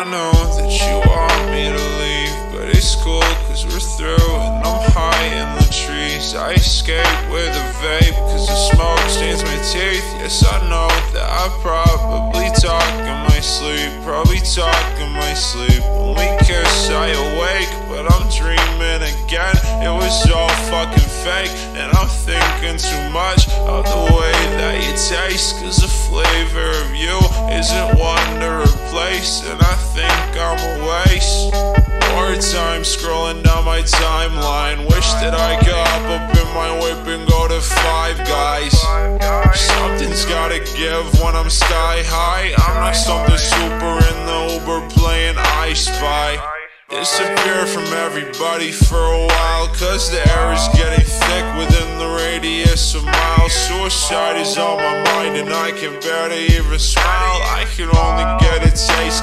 I know that you want me to leave, but it's cool cause we're through and I'm high in the trees. I escape with a vape cause the smoke stains my teeth. Yes, I know that I probably talk in my sleep, probably talk in my sleep. When we kiss, I awake, but I'm dreaming again. It was all fucking fake, and I'm thinking too much of the way that you taste cause the flavor of you isn't replace, and I think I'm a waste. More time scrolling down my timeline. Wish that I hop up in my whip and go to Five Guys. Something's gotta give when I'm sky high. I'm not something super in the Uber playing I Spy. Disappear from everybody for a while, cause the air is getting thick within the radius of miles. Suicide is on my mind, and I can barely even smile. I can only get a taste,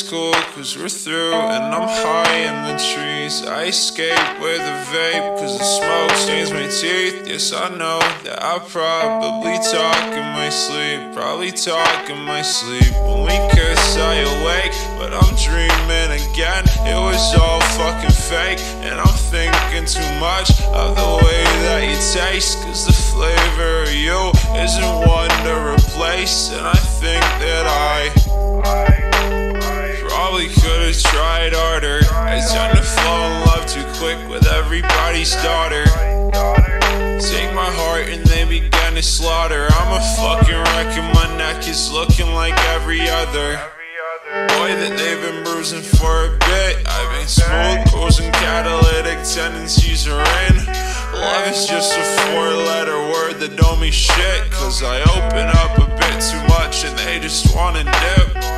it's cool, cause we're through, and I'm high in the trees. I escape with a vape, cause the smoke stains my teeth. Yes, I know that I probably talk in my sleep, probably talk in my sleep. When we kiss, I awake, but I'm dreaming again. It was all fucking fake, and I'm thinking too much of the way that you taste. Cause the flavor of you isn't one to replace, and I think that I tend to fall in love too quick with everybody's daughter. Take my heart and they began to slaughter. I'm a fucking wreck and my neck is looking like every other. Boy, that they've been bruising for a bit. I've been smooth cruising, catalytic tendencies are in. Love is just a four letter word that don't mean shit. Cause I open up a bit too much and they just wanna dip.